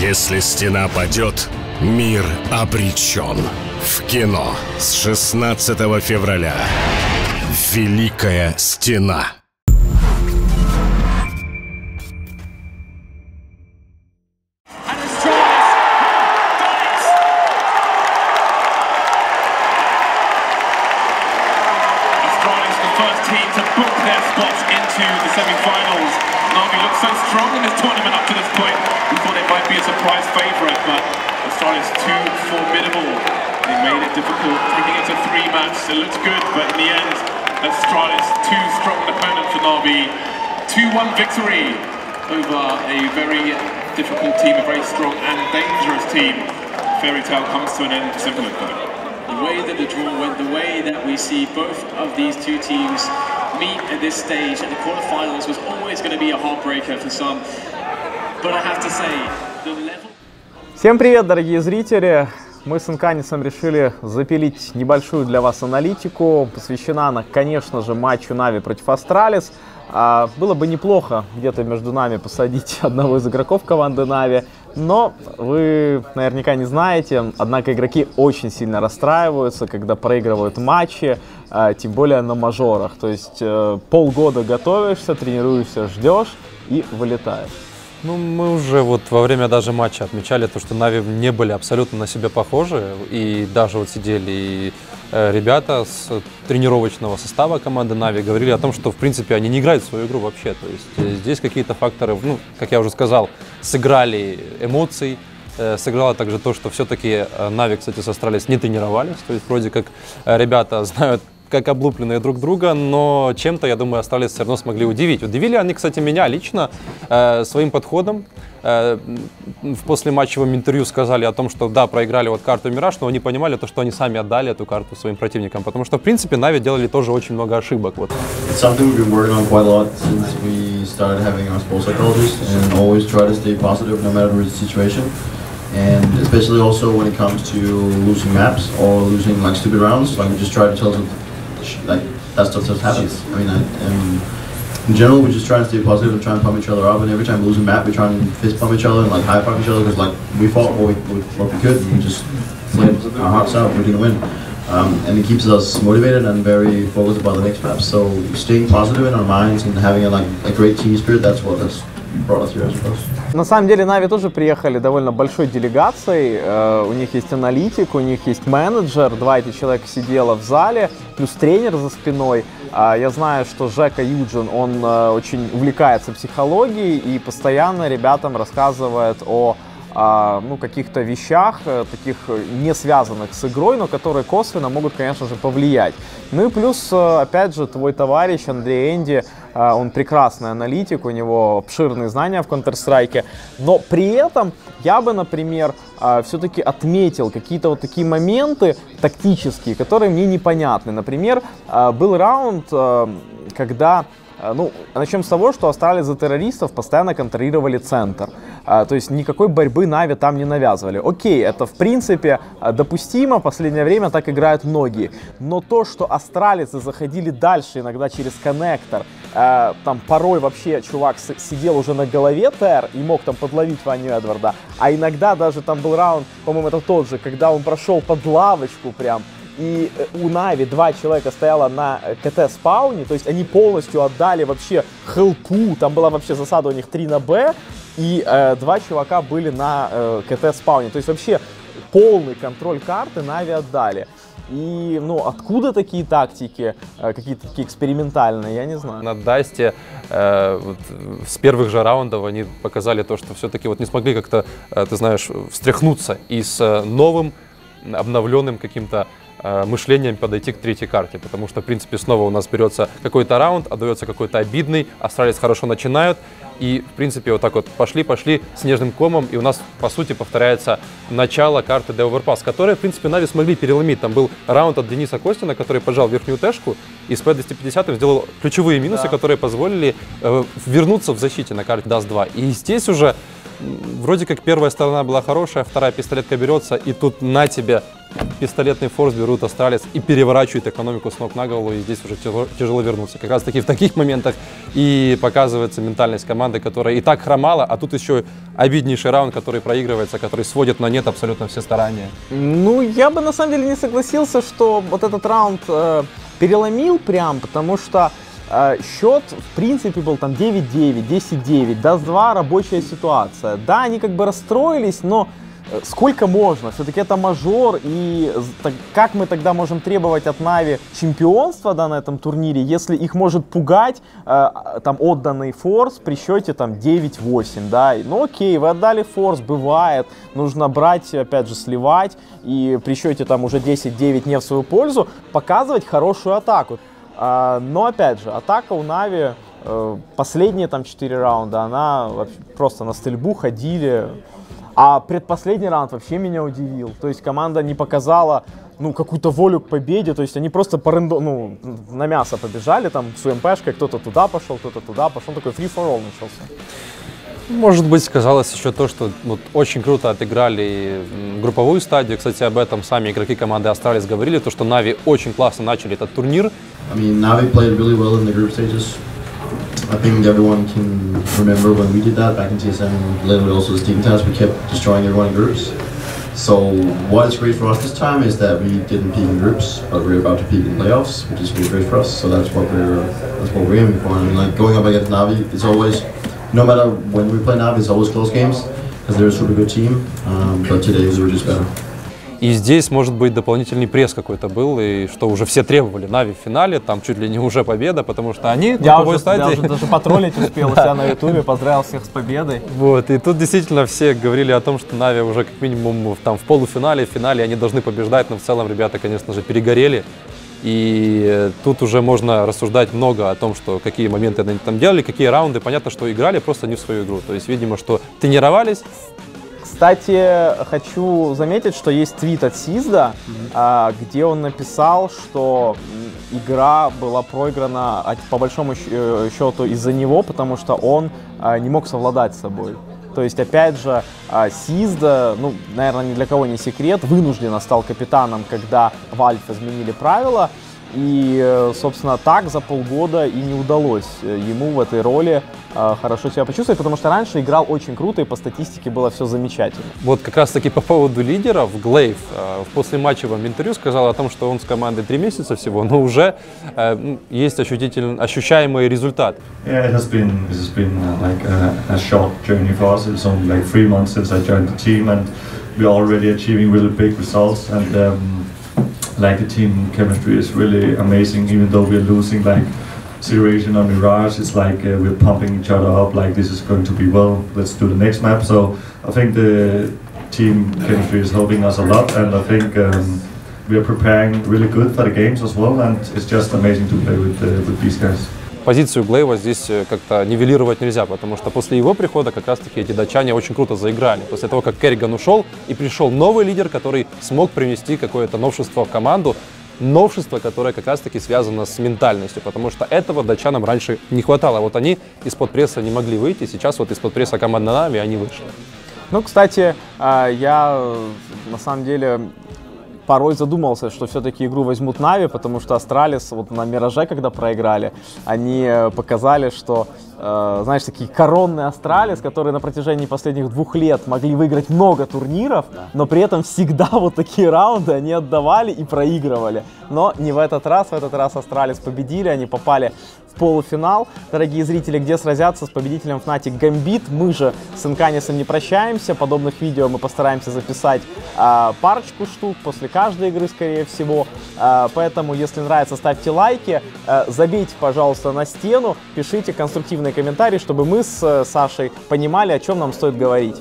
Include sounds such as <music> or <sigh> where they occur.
Если стена падет, мир обречен. В кино с 16 февраля. Великая стена. Semi-finals. Na'Vi looked so strong in this tournament up to this point. We thought it might be a surprise favourite, but Astralis too formidable. They made it difficult, taking it to three matches. It looked good, but in the end, Astralis too strong an opponent for Na'Vi. 2-1 victory over a very difficult team, a very strong and dangerous team. Fairy tale comes to an end for Simpleton. the way that the draw went, the way that we see both of these two teams meet at this stage at the quarterfinals was always going to be a heartbreaker for some. But I have to say, the level. Всем привет, дорогие зрители! Мы с Инканисом решили запилить небольшую для вас аналитику. Посвящена она, конечно же, матчу Нави против Астралис. А, было бы неплохо где-то между нами посадить <laughs> одного из игроков команды Нави. Но вы наверняка не знаете, однако игроки очень сильно расстраиваются, когда проигрывают матчи, а, тем более на мажорах. То есть э, полгода готовишься, тренируешься, ждешь и вылетаешь. Ну, мы уже вот во время даже матча отмечали то, что Нави не были абсолютно на себя похожи. И даже вот сидели и э, ребята с тренировочного состава команды Нави говорили о том, что, в принципе, они не играют в свою игру вообще. То есть э, здесь какие-то факторы, ну, как я уже сказал, сыграли эмоций, э, сыграло также то, что все-таки Нави, кстати, с Астралис не тренировались. То есть вроде как ребята <laughs> знают как облупленные друг друга, но чем-то, я думаю, Астралис все равно смогли удивить. Удивили они, кстати, меня лично э, своим подходом. Э, в послематчевом интервью сказали о том, что да, проиграли вот карту Мираж, но они понимали то, что они сами отдали эту карту своим противникам, потому что, в принципе, Нави делали тоже очень много ошибок. Вот. And especially also when it comes to losing maps or losing like stupid rounds, like we just try to tell like that stuff just happens. I mean, I, um, in general, we're just try and stay positive and try and pump each other up. And every time we lose a map, we try and fist pump each other and like high five each other because like we fought what we, what we could we just played our hearts out. We're gonna win. Um, and it keeps us motivated and very focused about the next map. So staying positive in our minds and having a, like a great team spirit, that's what has На самом деле Нави тоже приехали довольно большой делегацией. Э, у них есть аналитик, у них есть менеджер, два этих человека сидело в зале, плюс тренер за спиной. А Я знаю, что Жека Юджин, он э, очень увлекается психологией и постоянно ребятам рассказывает о ну, каких-то вещах, э, таких э, не связанных с игрой, но которые косвенно могут, конечно же, повлиять. Ну и плюс, э, опять же, твой товарищ Андрей Энди, он прекрасный аналитик, у него обширные знания в Counter-Strike, но при этом я бы, например, все-таки отметил какие-то вот такие моменты тактические, которые мне непонятны. Например, был раунд, когда Ну, начнем с того, что остались за террористов постоянно контролировали центр. А, То есть никакой борьбы Нави там не навязывали. Окей, это в принципе а, допустимо, в последнее время так играют многие. Но то, что астралицы заходили дальше иногда через коннектор, а, там порой вообще чувак сидел уже на голове ТР и мог там подловить Ваню Эдварда, а иногда даже там был раунд, по-моему, это тот же, когда он прошел под лавочку прям, и э, у Нави два человека стояло на э, КТ спауне, то есть они полностью отдали вообще хелпу, там была вообще засада у них 3 на Б, и э, два чувака были на э, КТ спауне, то есть вообще полный контроль карты Нави отдали. И, ну, откуда такие тактики, э, какие-то такие экспериментальные, я не знаю. На Дасте э, вот, э, с первых же раундов они показали то, что все-таки вот не смогли как-то, э, ты знаешь, встряхнуться и с э, новым, обновленным каким-то э, мышлением подойти к третьей карте, потому что, в принципе, снова у нас берется какой-то раунд, отдается какой-то обидный, Астралис хорошо начинают, и, в принципе, вот так вот пошли-пошли снежным комом, и у нас, по сути, повторяется начало карты The Overpass, которые, в принципе, Нави смогли переломить. Там был раунд от Дениса Костина, который пожал верхнюю тэшку, и с P250 сделал ключевые минусы, которые позволили э, вернуться в защите на карте Dust 2. И здесь уже вроде как первая сторона была хорошая, вторая пистолетка берется, и тут на тебе пистолетный форс берут Астралис и переворачивают экономику с ног на голову, и здесь уже тяжело, тяжело вернуться. Как раз таки в таких моментах и показывается ментальность команды, которая и так хромала, а тут еще обиднейший раунд, который проигрывается, который сводит на нет абсолютно все старания. Ну, я бы на самом деле не согласился, что вот этот раунд э, переломил прям, потому что счет, в принципе, был там 9-9, 10-9, даст 2 рабочая ситуация. Да, они как бы расстроились, но э, сколько можно? Все-таки это мажор, и так, как мы тогда можем требовать от Нави чемпионства да, на этом турнире, если их может пугать э, там отданный форс при счете там 9-8, да? Ну окей, вы отдали форс, бывает, нужно брать, опять же, сливать, и при счете там уже 10-9 не в свою пользу, показывать хорошую атаку. А, но опять же, атака у Нави э, последние там 4 раунда, она просто на стрельбу ходили. А предпоследний раунд вообще меня удивил. То есть команда не показала ну, какую-то волю к победе, то есть они просто по рендо, ну, на мясо побежали, там, с УМПшкой, кто-то туда пошел, кто-то туда пошел, такой free for all начался. Может быть, сказалось еще то, что вот, очень круто отыграли групповую стадию. Кстати, об этом сами игроки команды Астралис говорили, то, что Нави очень классно начали этот турнир. I mean, Navi played really well in the group stages. I think everyone can remember when we did that back in TSM, literally also the team test, we kept destroying everyone in groups. So what is great for us this time is that we didn't peak in groups, but we're about to peak in playoffs, which is really great for us. So that's what we're that's what we're aiming for. I mean, like going up against Navi, it's always no matter when we play Navi, it's always close games because they're a super good team. Um, but today we were just better. И здесь, может быть, дополнительный пресс какой-то был, и что уже все требовали Нави в финале, там чуть ли не уже победа, потому что они я уже, стадии... Я уже даже потроллить успел у себя на <laughs> ютубе, поздравил всех с победой. Вот, и тут действительно все говорили о том, что Нави уже как минимум там в полуфинале, в финале они должны побеждать, но в целом ребята, конечно же, перегорели. И тут уже можно рассуждать много о том, что какие моменты они там делали, какие раунды. Понятно, что играли просто не в свою игру. То есть, видимо, что тренировались, кстати, хочу заметить, что есть твит от Сизда, mm-hmm. где он написал, что игра была проиграна по большому э, счету из-за него, потому что он а, не мог совладать с собой. То есть, опять же, а, Сизда, ну, наверное, ни для кого не секрет, вынужденно стал капитаном, когда Вальф изменили правила. И, э, собственно, так за полгода и не удалось э, ему в этой роли э, хорошо себя почувствовать, потому что раньше играл очень круто, и по статистике было все замечательно. Вот как раз-таки по поводу лидеров, Глейв в послематчевом интервью сказал о том, что он с командой три месяца всего, но уже есть ощутительный, ощущаемый результат. Yeah, it has been, it has been uh, like a, a short journey for us. It's only like three months since I joined the team, and we're already achieving really big results. And um, like the team chemistry is really amazing. Even though we're losing like situation on Mirage, it's like uh, we're pumping each other up. Like this is going to be well. Let's do the next map. So I think the team chemistry is helping us a lot, and I think. Um, we are preparing really good for the games as well, and it's just amazing to play with uh, with these guys. Позицию Глейва здесь э, как-то нивелировать нельзя, потому что после его прихода как раз-таки эти датчане очень круто заиграли. После того, как Керриган ушел, и пришел новый лидер, который смог привнести какое-то новшество в команду, новшество, которое как раз-таки связано с ментальностью, потому что этого датчанам раньше не хватало. Вот они из-под пресса не могли выйти, сейчас вот из-под пресса команды Нави они вышли. Ну, кстати, а, я на самом деле порой задумался, что все-таки игру возьмут Нави, потому что Астралис вот на Мираже, когда проиграли, они э, показали, что, э, знаешь, такие коронные Астралис, которые на протяжении последних двух лет могли выиграть много турниров, но при этом всегда <laughs> вот такие раунды они отдавали и проигрывали. Но не в этот раз, в этот раз Астралис победили, они попали в полуфинал. Дорогие зрители, где сразятся с победителем Fnatic Gambit. Мы же с Инканисом не прощаемся. Подобных видео мы постараемся записать э, парочку штук после каждой игры, скорее всего. Э, поэтому, если нравится, ставьте лайки. Э, забейте, пожалуйста, на стену. Пишите конструктивные комментарии, чтобы мы с э, Сашей понимали, о чем нам стоит говорить.